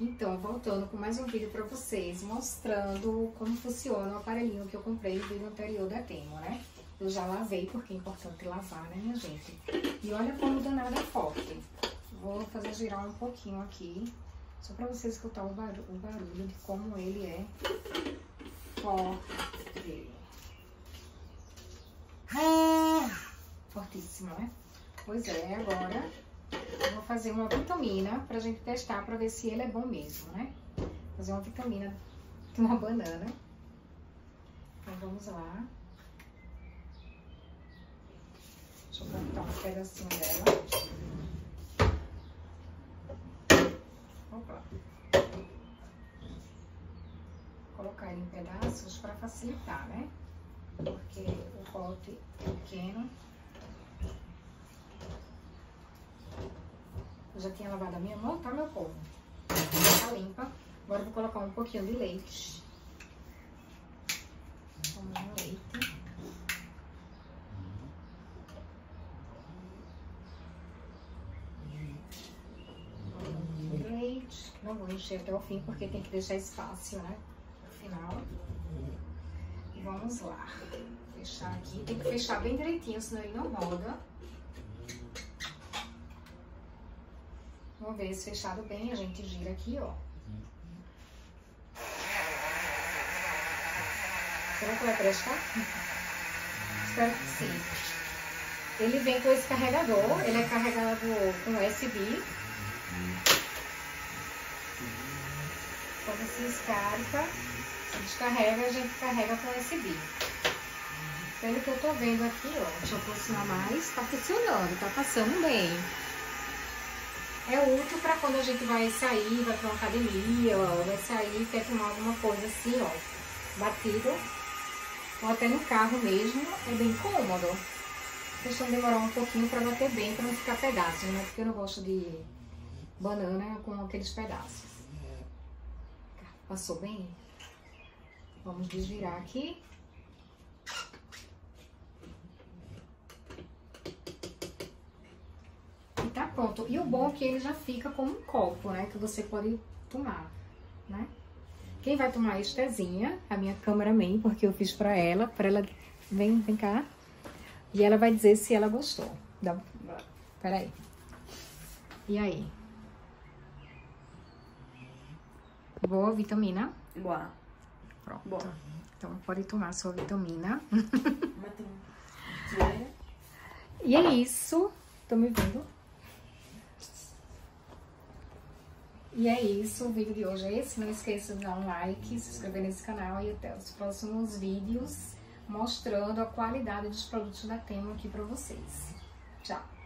Então, voltando com mais um vídeo para vocês, mostrando como funciona o aparelhinho que eu comprei no vídeo anterior da Temo, né? Eu já lavei, porque é importante lavar, né, minha gente? E olha como danada é forte. Vou fazer girar um pouquinho aqui, só para vocês escutar o barulho, o barulho de como ele é forte. Fortíssimo, né? Pois é, agora eu vou fazer uma vitamina pra gente testar pra ver se ele é bom mesmo, né? Fazer uma vitamina de uma banana. Então vamos lá. Deixa eu cortar um pedacinho dela. Opa. Colocar ele em pedaços pra facilitar, né? Porque o pote é pequeno. Eu já tinha lavado a minha mão, tá, meu povo? Tá limpa. Agora eu vou colocar um pouquinho de leite. Vamos leite. Leite. Não vou encher até o fim, porque tem que deixar espaço, né? No final. Vamos lá. Fechar aqui. Tem que fechar bem direitinho, senão ele não roda. Uma vez fechado bem, a gente gira aqui, ó. Será que vai prestar? Espero que sim. Ele vem com esse carregador, ele é carregado com USB. Quando se descarga, descarrega, a gente carrega com USB. Pelo que eu tô vendo aqui, ó, deixa eu aproximar mais, tá funcionando, tá passando bem é útil para quando a gente vai sair, vai para uma academia, ó, vai sair quer tomar alguma coisa assim, ó, batido. Ou até no carro mesmo, é bem cômodo. Deixando demorar um pouquinho para bater bem, para não ficar pedaços, né? Porque eu não gosto de banana com aqueles pedaços. Passou bem? Vamos desvirar aqui. Tá pronto. E o bom é que ele já fica como um copo, né? Que você pode tomar, né? Quem vai tomar é Tezinha, a minha cameraman, porque eu fiz pra ela, pra ela... Vem, vem cá. E ela vai dizer se ela gostou. Dá... Peraí. E aí? Boa vitamina? Boa. Pronto. Boa. Então pode tomar sua vitamina. e é isso. Tô me vendo? E é isso, o vídeo de hoje é esse. Não esqueça de dar um like, se inscrever nesse canal e até os próximos vídeos mostrando a qualidade dos produtos da Temo aqui para vocês. Tchau!